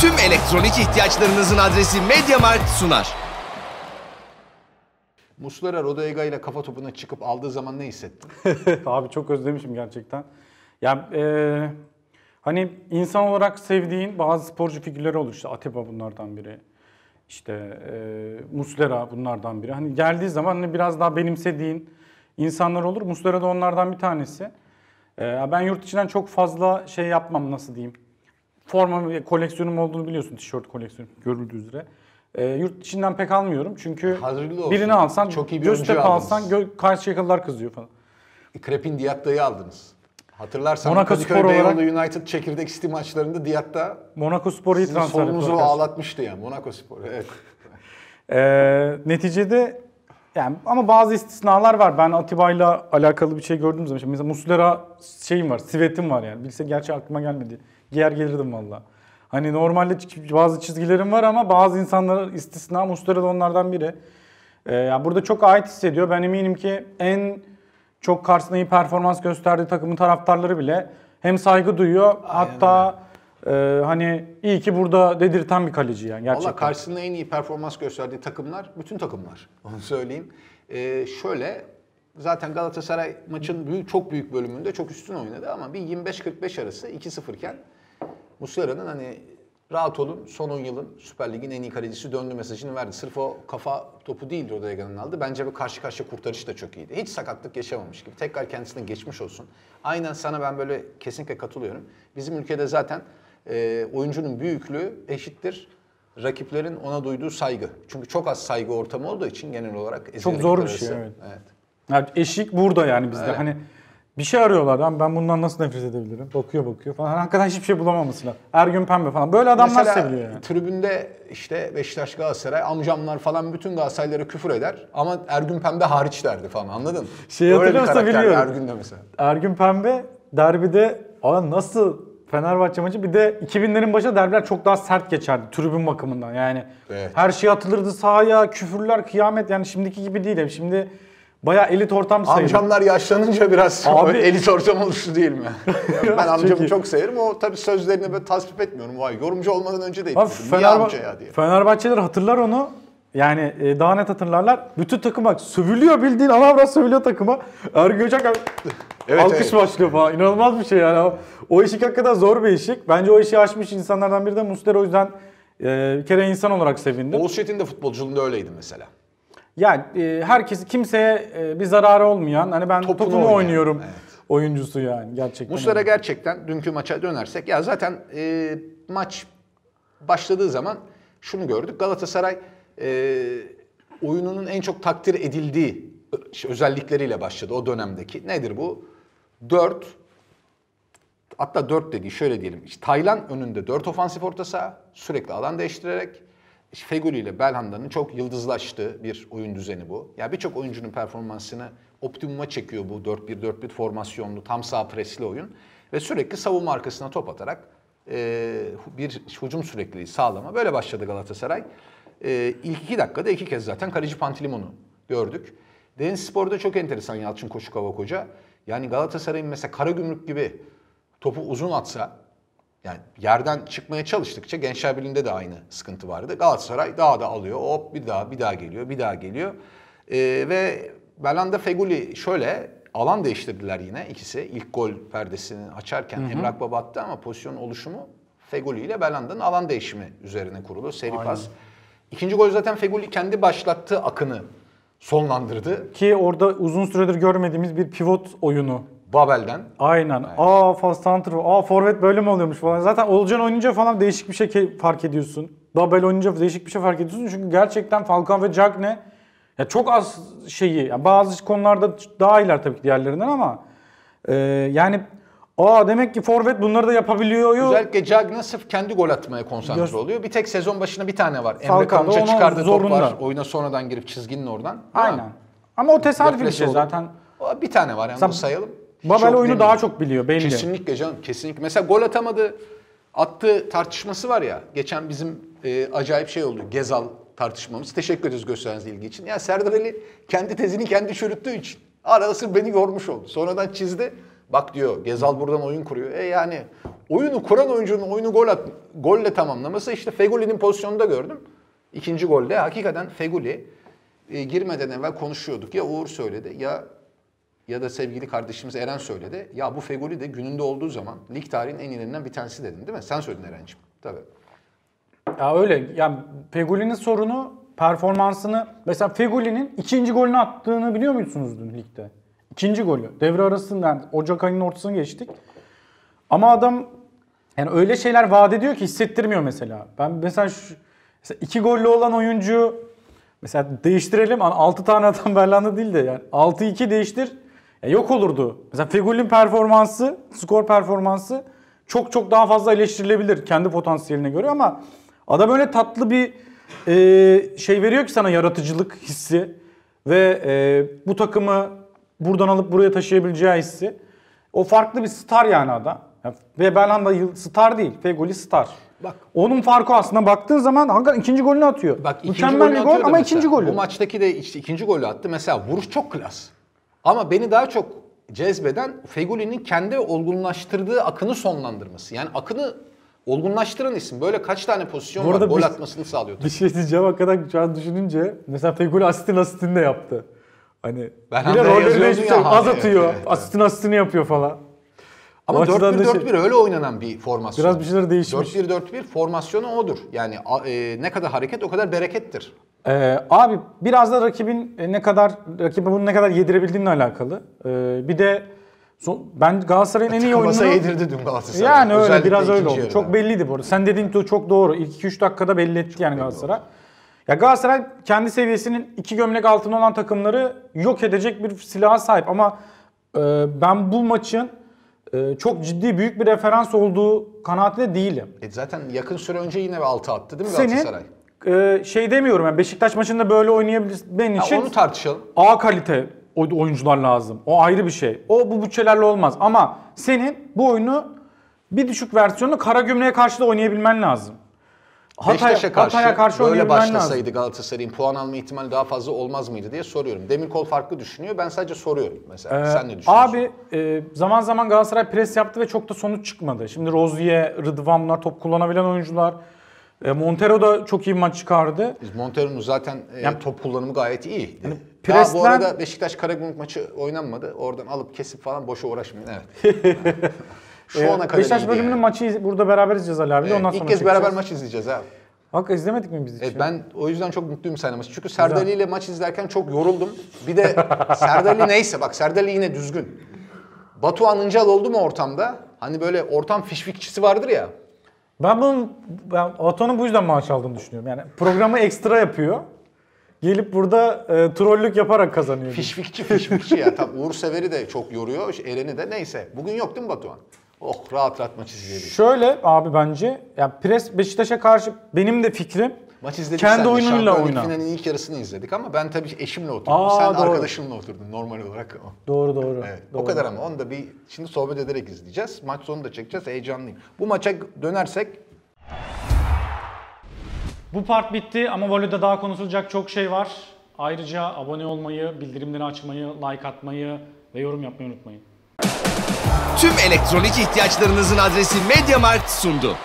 Tüm elektronik ihtiyaçlarınızın adresi MediaMarkt sunar. Muslera Rodega ile kafa topuna çıkıp aldığı zaman ne hissettin? Abi çok özlemişim gerçekten. Ya e, hani insan olarak sevdiğin bazı sporcu figürleri olur. İşte Atiba bunlardan biri. İşte e, Muslera bunlardan biri. Hani geldiği zaman hani biraz daha benimsediğin insanlar olur. Muslera da onlardan bir tanesi. E, ben yurt içinden çok fazla şey yapmam nasıl diyeyim. Forma ve koleksiyonum olduğunu biliyorsun tişört koleksiyonu görüldüğü üzere. E, yurt içinden pek almıyorum çünkü Hazırlıklı olsun. birini alsan Çok iyi bir Göztepe oyuncu alsan aldınız. gö- Karşıyakalılar kızıyor falan. Krepin Diatta'yı aldınız. Hatırlarsan Monaco Kadıköy Spor Beyoğlu olarak- United çekirdek City maçlarında Diatta Monaco Spor'u iyi sizin transfer yaptı solunuzu arkadaşlar. ağlatmıştı yani. Monaco Spor evet. Ee, neticede yani ama bazı istisnalar var. Ben Atiba'yla alakalı bir şey gördüğüm zaman işte mesela Muslera şeyim var, sivetim var yani. Bilse gerçi aklıma gelmedi. Giyer gelirdim valla. Hani normalde bazı çizgilerim var ama bazı insanlar istisna. Muslera da onlardan biri. Ee, burada çok ait hissediyor. Ben eminim ki en çok karşısında iyi performans gösterdiği takımın taraftarları bile hem saygı duyuyor hatta e, hani iyi ki burada dedirten bir kaleci yani gerçekten. Valla karşısında en iyi performans gösterdiği takımlar bütün takımlar. Onu söyleyeyim. Ee, şöyle zaten Galatasaray maçın büyük, çok büyük bölümünde çok üstün oynadı ama bir 25-45 arası 2-0 iken Muslera'nın hani rahat olun son 10 yılın Süper Lig'in en iyi kalecisi döndü mesajını verdi. Sırf o kafa topu değil Rodriguez'in aldı. Bence bir karşı karşıya kurtarış da çok iyiydi. Hiç sakatlık yaşamamış gibi. Tekrar kendisine geçmiş olsun. Aynen sana ben böyle kesinlikle katılıyorum. Bizim ülkede zaten e, oyuncunun büyüklüğü eşittir rakiplerin ona duyduğu saygı. Çünkü çok az saygı ortamı olduğu için genel olarak Çok zor bir şey, evet. evet. Yani eşik burada yani bizde. Evet. Hani bir şey arıyorlar. "Lan Ben bundan nasıl nefret edebilirim? Bakıyor bakıyor falan. Hani hakikaten hiçbir şey bulamaması lazım. Ergün Pembe falan. Böyle adamlar Mesela seviliyor yani. tribünde işte Beşiktaş Galatasaray amcamlar falan bütün Galatasaraylara küfür eder ama Ergün Pembe hariç derdi falan anladın mı? Şeyi Öyle bir hatırlıyorsa karakter biliyorum. Ergün de mesela. Ergün Pembe derbide Aa nasıl Fenerbahçe maçı bir de 2000'lerin başında derbiler çok daha sert geçerdi tribün bakımından yani. Evet. Her şey atılırdı sahaya, küfürler, kıyamet yani şimdiki gibi değil. Şimdi bayağı elit ortam sayılır. Amcamlar yaşlanınca biraz Abi- elit ortam oluştu değil mi? ben amcamı Çok severim. O tabii sözlerini böyle tasvip etmiyorum. Vay yorumcu olmadan önce de Abi etmiyordum. Niye Fenerba- amca ya diye. Fenerbahçeler hatırlar onu. Yani e, daha net hatırlarlar. Bütün takım bak sövülüyor bildiğin alavra sövülüyor takıma. Ergün Öcak Evet, alkış evet. başlıyor falan. İnanılmaz bir şey yani. O, o eşik hakikaten zor bir eşik. Bence o işi aşmış insanlardan biri de Muslera o yüzden e, bir kere insan olarak sevindim. Oğuz Çetin de futbolculuğunda öyleydi mesela. Yani e, herkes kimseye e, bir zararı olmayan hani ben Topunu topunu, oynayan, oynuyorum evet. oyuncusu yani gerçekten. Muslera öyle. gerçekten dünkü maça dönersek ya zaten e, maç başladığı zaman şunu gördük. Galatasaray e, oyununun en çok takdir edildiği özellikleriyle başladı o dönemdeki. Nedir bu? 4 hatta 4 dediği şöyle diyelim. İşte Taylan önünde 4 ofansif orta saha sürekli alan değiştirerek işte Feguli ile Belhanda'nın çok yıldızlaştığı bir oyun düzeni bu. Ya birçok oyuncunun performansını optimuma çekiyor bu 4-1-4-1 formasyonlu tam sağ presli oyun ve sürekli savunma arkasına top atarak e, bir hücum sürekliliği sağlama. Böyle başladı Galatasaray. E, ilk iki dakikada iki kez zaten kaleci Pantilimon'u gördük. Denizlispor'da çok enteresan Yalçın Koşu Kavak Hoca. Yani Galatasaray'ın mesela Karagümrük gibi topu uzun atsa yani yerden çıkmaya çalıştıkça Gençler Birliği'nde de aynı sıkıntı vardı. Galatasaray daha da alıyor. Hop bir daha bir daha geliyor, bir daha geliyor. Ee, ve Belanda Feguli şöyle alan değiştirdiler yine ikisi. İlk gol perdesini açarken Emrah Baba attı ama pozisyon oluşumu Feguli ile Belanda'nın alan değişimi üzerine kurulu. Seri pas. İkinci gol zaten Feguli kendi başlattığı akını sonlandırdı. Ki orada uzun süredir görmediğimiz bir pivot oyunu. Babel'den. Aynen. Aa fast aa forvet böyle mi oluyormuş falan. Zaten Olcan oynayınca falan değişik bir şey fark ediyorsun. Babel oynayınca değişik bir şey fark ediyorsun. Çünkü gerçekten Falcao ve Cagne ya çok az şeyi, ya bazı konularda daha iyiler tabii ki diğerlerinden ama e, yani aa demek ki forvet bunları da yapabiliyor. Özellikle Cagney sırf kendi gol atmaya konsantre Göz- oluyor. Bir tek sezon başına bir tane var. Emre ona çıkardığı top zorunda. var. Oyuna sonradan girip çizginin oradan. Aynen. Ama o tesadüfi bir şey zaten. Bir tane var yani bunu sayalım. Babel oyunu daha çok biliyor belli. Kesinlikle canım kesinlikle. Mesela gol atamadı. Attığı tartışması var ya. Geçen bizim e, acayip şey oldu. Gezal tartışmamız. Teşekkür ederiz gösterdiğiniz ilgi için. Ya Serdar Ali kendi tezini kendi çürüttüğü için arada beni yormuş oldu. Sonradan çizdi. Bak diyor Gezal buradan oyun kuruyor. E yani oyunu kuran oyuncunun oyunu gol at, golle tamamlaması işte Fegoli'nin pozisyonunda gördüm. İkinci golde hakikaten Fegoli e, girmeden evvel konuşuyorduk. Ya Uğur söyledi ya ya da sevgili kardeşimiz Eren söyledi. Ya bu Fegoli de gününde olduğu zaman lig tarihinin en iyilerinden bir tanesi dedin değil mi? Sen söyledin Eren'ciğim. Tabii. Ya öyle. Yani Fegoli'nin sorunu performansını mesela Fegoli'nin ikinci golünü attığını biliyor musunuz dün ligde? İkinci golü. Devre arasında yani Ocak ayının ortasını geçtik. Ama adam yani öyle şeyler vaat ediyor ki hissettirmiyor mesela. Ben mesela, şu, mesela iki gollü olan oyuncu mesela değiştirelim. 6 tane adam Berlanda değil de yani 6-2 değiştir. Ya yok olurdu. Mesela Fegoli'nin performansı, skor performansı çok çok daha fazla eleştirilebilir kendi potansiyeline göre ama adam öyle tatlı bir e, şey veriyor ki sana yaratıcılık hissi ve e, bu takımı buradan alıp buraya taşıyabileceği hissi. O farklı bir star yani adam. Ve Belhanda star değil. Fegoli star. Bak. Onun farkı aslında baktığın zaman hakikaten ikinci golünü atıyor. Bak ikinci Mükemmel golünü bir gol ama mesela. ikinci golü. Bu maçtaki de işte ikinci golü attı. Mesela vuruş çok klas. Ama beni daha çok cezbeden Fegoli'nin kendi olgunlaştırdığı Akın'ı sonlandırması. Yani Akın'ı olgunlaştıran isim. Böyle kaç tane pozisyon var gol bir- atmasını sağlıyor. Bir şey diyeceğim hakikaten şu an düşününce mesela Feguli asistin asistini de yaptı. Hani Ben bir rolleri değiştiriyor, az atıyor, evet, evet. asistin asistini yapıyor falan. Ama O açıdan da 4-1-4-1 şey- öyle oynanan bir formasyon. Biraz bir şeyler değişmiş. 4-1-4-1 formasyonu odur. Yani e, ne kadar hareket o kadar berekettir. Ee, abi biraz da rakibin e, ne kadar rakibe bunu ne kadar yedirebildiğinle alakalı. Ee, bir de so- ben Galatasaray'ın en iyi oyununu yedirdi dün Galatasaray. yani öyle Özellikle biraz öyle oldu. yarıda. Çok belliydi bu arada. Sen dediğin de çok doğru. İlk 2-3 dakikada belli etti yani Galatasaray. Ya Galatasaray kendi seviyesinin iki gömlek altında olan takımları yok edecek bir silaha sahip ama e, ben bu maçın e, çok ciddi büyük bir referans olduğu kanaatinde değilim. E zaten yakın süre önce yine bir altı attı değil mi Senin Galatasaray? E, şey demiyorum yani Beşiktaş maçında böyle oynayabilmen için onu tartışalım. A kalite oy- oyuncular lazım. O ayrı bir şey. O bu bütçelerle olmaz. Ama senin bu oyunu bir düşük versiyonlu kara gömleğe karşı da oynayabilmen lazım. Hatay, Beşiktaş'a karşı, Hatay'a karşı böyle başlasaydı Galatasaray'ın puan alma ihtimali daha fazla olmaz mıydı diye soruyorum. Demirkol farklı düşünüyor. Ben sadece soruyorum mesela. Ee, Sen ne düşünüyorsun? Abi e, zaman zaman Galatasaray pres yaptı ve çok da sonuç çıkmadı. Şimdi Rozier, Rıdvan bunlar top kullanabilen oyuncular. E, Montero da çok iyi bir maç çıkardı. Biz Montero'nun zaten e, Yani- top kullanımı gayet iyi. Yani presten- bu arada Beşiktaş Karagümrük maçı oynanmadı. Oradan alıp kesip falan boşa uğraşmayın. Evet. Şu E, ana kadar Beşiktaş bölümünün yani. maçı burada beraber izleyeceğiz Ali abi. Evet, Ondan İlk sonra kez beraber çekeceğiz. maç izleyeceğiz abi. Hakikaten izlemedik mi biz hiç? Evet, ben o yüzden çok mutluyum seninle maçı. Çünkü Serdali ile maç izlerken çok yoruldum. Bir de Serdali neyse bak Serdali yine düzgün. Batuhan Incal oldu mu ortamda? Hani böyle ortam fişfikçisi vardır ya. Ben bunun ben Aton'un bu yüzden maaş aldığını düşünüyorum. Yani programı ekstra yapıyor. Gelip burada e, trollük yaparak kazanıyor. Fişfikçi fişfikçi ya. Tam Uğur Sever'i de çok yoruyor. Eren'i de neyse. Bugün yok değil mi Batuhan? Oh rahat rahat maç izleyelim. Şöyle abi bence yani pres Beşiktaş'a karşı benim de fikrim Maç izledik kendi oyunuyla oyna. finalinin ilk yarısını izledik ama ben tabii eşimle oturdum. Aa, Sen doğru. arkadaşınla oturdun normal olarak. Doğru doğru. Evet, doğru. o kadar ama onu da bir şimdi sohbet ederek izleyeceğiz. Maç sonunu da çekeceğiz. Heyecanlıyım. Bu maça dönersek Bu part bitti ama voleyde daha konuşulacak çok şey var. Ayrıca abone olmayı, bildirimleri açmayı, like atmayı ve yorum yapmayı unutmayın. Tüm elektronik ihtiyaçlarınızın adresi MediaMarkt sundu.